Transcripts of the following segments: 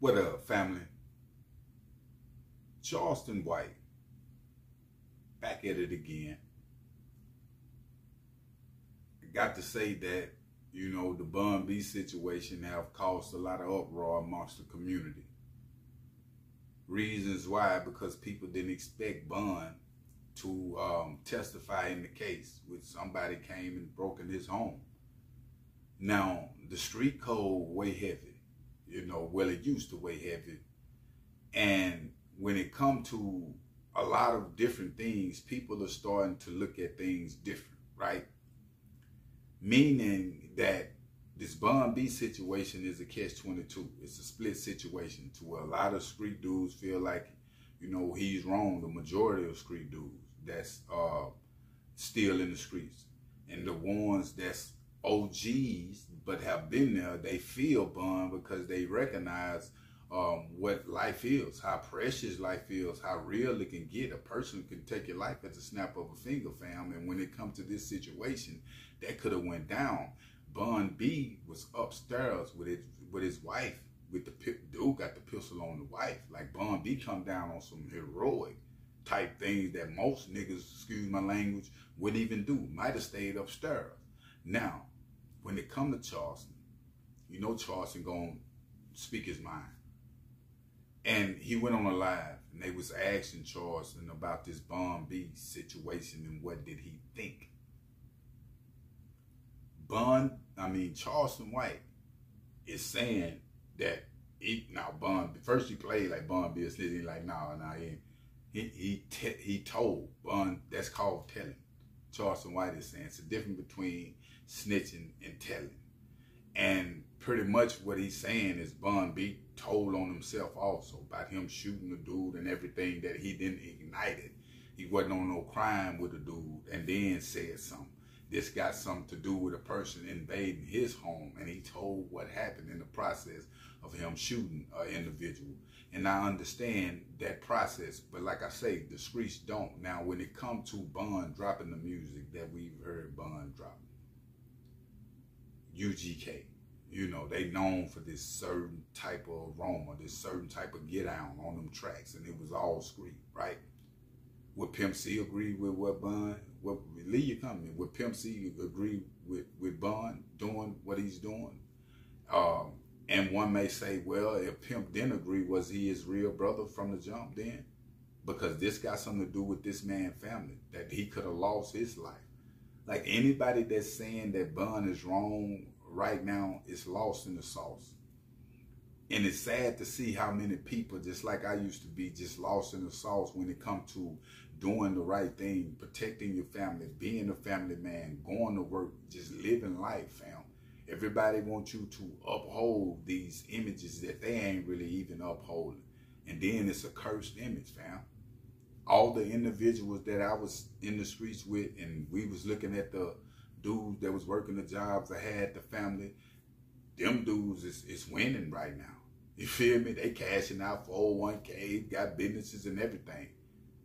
What up, family? Charleston White. Back at it again. Got to say that, you know, the Bun B situation have caused a lot of uproar amongst the community. Reasons why, because people didn't expect Bun to um, testify in the case, which somebody came and broke in his home. Now, the street code way heavy, you know, well, it used to weigh heavy. And when it come to a lot of different things, people are starting to look at things different, right? Meaning that this Bun B situation is a catch-22. It's a split situation to where a lot of street dudes feel like, you know, he's wrong. The majority of street dudes that's uh, still in the streets. And the ones that's OGs but have been there, they feel Bun because they recognize um, what life is, how precious life is, how real it can get. A person can take your life at the snap of a finger, fam. And when it comes to this situation, that could have went down. Bun B was upstairs with his with his wife. With the dude got the pistol on the wife. Like Bun B come down on some heroic type things that most niggas, excuse my language, wouldn't even do. Might have stayed upstairs. Now, when it come to Charleston, you know Charleston gonna speak his mind. And he went on a live and they was asking Charleston about this Bun B situation and what did he think. Bun, I mean Charleston White is saying that he now Bun first he played like Bun B is like nah, nah, he he he he told Bun that's called telling. Charleston White is saying it's a difference between snitching and telling, and pretty much what he's saying is Bun B told on himself also about him shooting the dude and everything that he didn't ignite it. He wasn't on no crime with the dude, and then said something. This got something to do with a person invading his home, and he told what happened in the process of him shooting an individual. And I understand that process, but like I say, the streets don't. Now, when it comes to Bun dropping the music that we've heard Bun drop, UGK, you know, they known for this certain type of aroma, this certain type of get down on them tracks, and it was all street, right? Would Pimp C agree with what Bun, what Lee you coming? Would Pimp C agree with, with Bun doing what he's doing? Um, and one may say, well, if Pimp didn't agree, was he his real brother from the jump then? Because this got something to do with this man's family, that he could have lost his life. Like anybody that's saying that Bun is wrong right now is lost in the sauce. And it's sad to see how many people, just like I used to be, just lost in the sauce when it comes to doing the right thing, protecting your family, being a family man, going to work, just living life, fam. Everybody wants you to uphold these images that they ain't really even upholding. And then it's a cursed image, fam. All the individuals that I was in the streets with and we was looking at the dudes that was working the jobs that had the family, them dudes is, is winning right now. You feel me? They cashing out for 401k, got businesses and everything.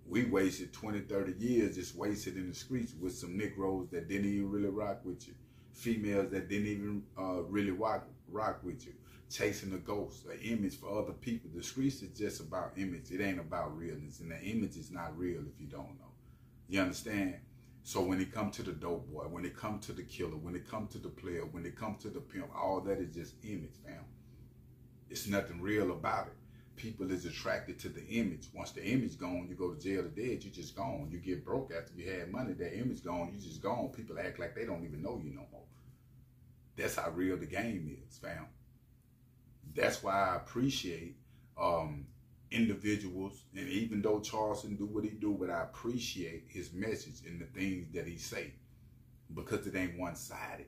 We wasted 20, 30 years just wasted in the streets with some Negroes that didn't even really rock with you females that didn't even uh, really rock, rock with you, chasing a ghost, an image for other people. The streets is just about image. It ain't about realness, and the image is not real if you don't know. You understand? So when it come to the dope boy, when it come to the killer, when it come to the player, when it come to the pimp, all that is just image, fam. It's nothing real about it people is attracted to the image. Once the image gone, you go to jail or dead, you just gone. You get broke after you had money, that image gone, you just gone. People act like they don't even know you no more. That's how real the game is, fam. That's why I appreciate um, individuals, and even though Charleston do what he do, but I appreciate his message and the things that he say because it ain't one-sided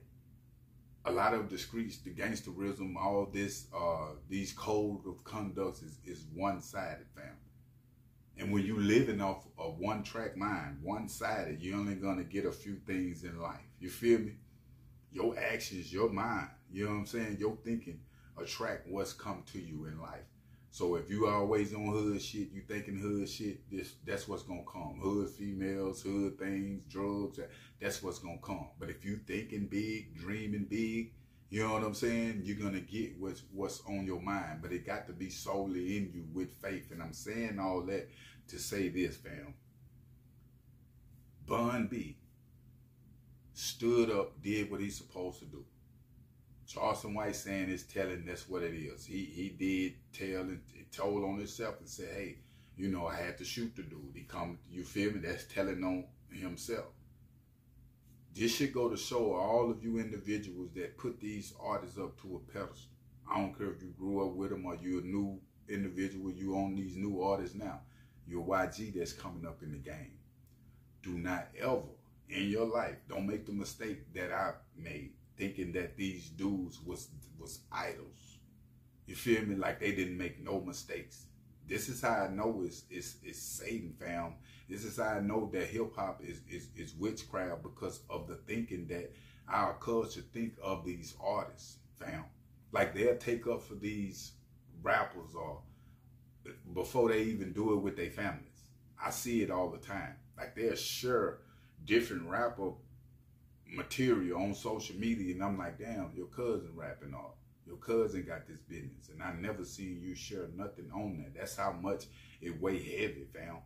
a lot of the streets, the gangsterism, all this, uh, these code of conducts is, is one-sided, fam. And when you living off a one-track mind, one-sided, you're only gonna get a few things in life. You feel me? Your actions, your mind, you know what I'm saying? Your thinking attract what's come to you in life. So if you always on hood shit, you thinking hood shit, this that's what's gonna come. Hood females, hood things, drugs, that's what's gonna come. But if you thinking big, dreaming big, You know what I'm saying? You're gonna get what's what's on your mind, but it got to be solely in you with faith. And I'm saying all that to say this, fam. Bun B stood up, did what he's supposed to do. Charleston White saying is telling that's what it is. He he did tell and told on himself and said, hey, you know, I had to shoot the dude. He come, you feel me? That's telling on himself. This should go to show all of you individuals that put these artists up to a pedestal. I don't care if you grew up with them or you're a new individual, you own these new artists now. You're YG that's coming up in the game. Do not ever in your life, don't make the mistake that I made, thinking that these dudes was was idols. You feel me? Like they didn't make no mistakes. This is how I know it's it's, it's Satan, fam. This is how I know that hip hop is, is is witchcraft because of the thinking that our culture think of these artists, fam. Like they'll take up for these rappers or before they even do it with their families. I see it all the time. Like they're sure different rapper material on social media, and I'm like, damn, your cousin rapping off. Your cousin got this business, and I never seen you share nothing on that. That's how much it weigh heavy, fam.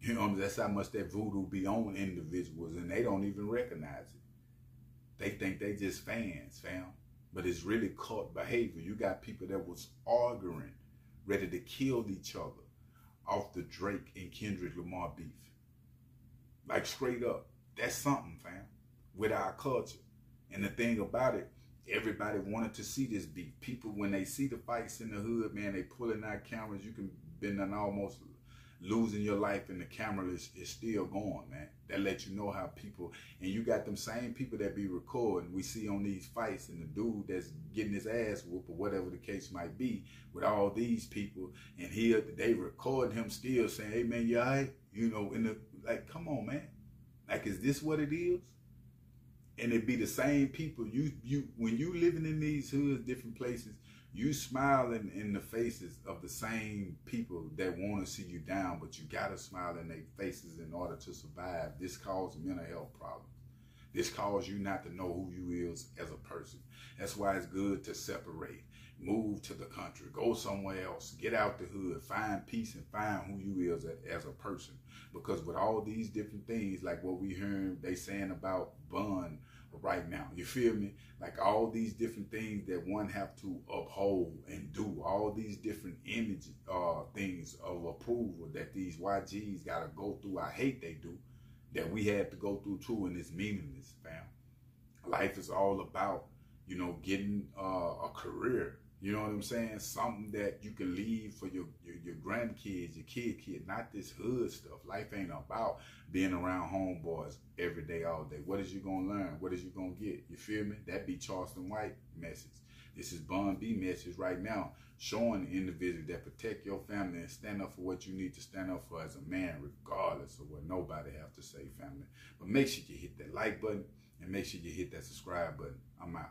You know, that's how much that voodoo be on individuals, and they don't even recognize it. They think they just fans, fam. But it's really cult behavior. You got people that was arguing, ready to kill each other off the Drake and Kendrick Lamar beef. Like straight up. That's something, fam, with our culture. And the thing about it, everybody wanted to see this beat. People, when they see the fights in the hood, man, they pulling out cameras. You can been done almost losing your life and the camera is, is still going, man. That let you know how people, and you got them same people that be recording. We see on these fights and the dude that's getting his ass whooped or whatever the case might be with all these people. And here they record him still saying, hey man, you all right? You know, in the, like, come on, man. Like, is this what it is? And it be the same people. You you when you living in these hoods, different places, you smiling in the faces of the same people that want to see you down, but you gotta smile in their faces in order to survive. This causes mental health problems. This causes you not to know who you is as a person. That's why it's good to separate. Move to the country. Go somewhere else. Get out the hood. Find peace and find who you is as a person. Because with all these different things, like what we heard they saying about Bun right now. You feel me? Like all these different things that one have to uphold and do, all these different image uh, things of approval that these YGs got to go through. I hate they do that we have to go through too, and it's meaningless, fam. Life is all about you know getting uh, a career you know what I'm saying? Something that you can leave for your, your, your grandkids, your kid kid, not this hood stuff. Life ain't about being around homeboys every day, all day. What is you gonna learn? What is you gonna get? You feel me? That be Charleston White message. This is Bun B message right now, showing the individual that protect your family and stand up for what you need to stand up for as a man, regardless of what nobody have to say, family. But make sure you hit that like button and make sure you hit that subscribe button. I'm out.